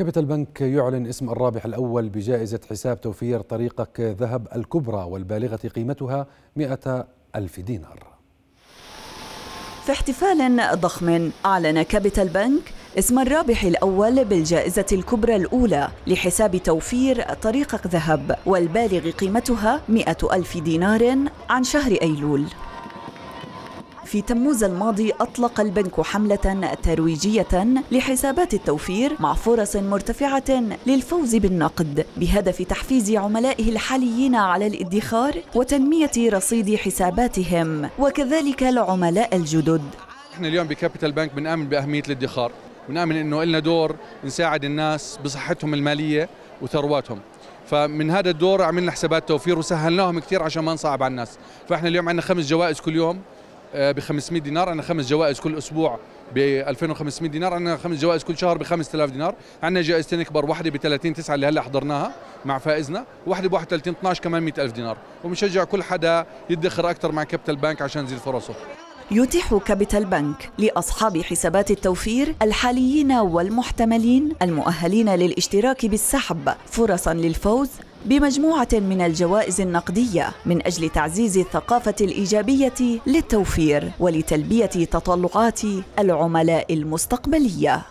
كابيتال بنك يعلن اسم الرابح الأول بجائزة حساب توفير طريقك ذهب الكبرى والبالغة قيمتها 100 ألف دينار. في احتفال ضخم أعلن كابيتال بنك اسم الرابح الأول بالجائزة الكبرى الأولى لحساب توفير طريقك ذهب والبالغ قيمتها 100 ألف دينار عن شهر أيلول. في تموز الماضي أطلق البنك حملة ترويجية لحسابات التوفير مع فرص مرتفعة للفوز بالنقد بهدف تحفيز عملائه الحاليين على الادخار وتنمية رصيد حساباتهم وكذلك العملاء الجدد. إحنا اليوم بكابيتال بنك بنآمن بأهمية الادخار بنآمن إنه لنا دور نساعد الناس بصحتهم المالية وثرواتهم. فمن هذا الدور عملنا حسابات توفير وسهلناهم كثير عشان ما نصعب على الناس. فإحنا اليوم عندنا خمس جوائز كل يوم ب 500 دينار. عندنا خمس جوائز كل أسبوع ب 2500 دينار. عندنا خمس جوائز كل شهر ب 5000 دينار. عندنا جائزتين كبار واحدة ب 30 9 اللي هلأ حضرناها مع فائزنا وواحده ب 31 12 كمان 100000 دينار. وبنشجع كل حدا يدخر أكثر مع كابيتال بنك عشان يزيد فرصه. يتيح كابيتال بنك لأصحاب حسابات التوفير الحاليين والمحتملين المؤهلين للاشتراك بالسحب فرصا للفوز بمجموعة من الجوائز النقدية من أجل تعزيز الثقافة الإيجابية للتوفير ولتلبية تطلعات العملاء المستقبلية.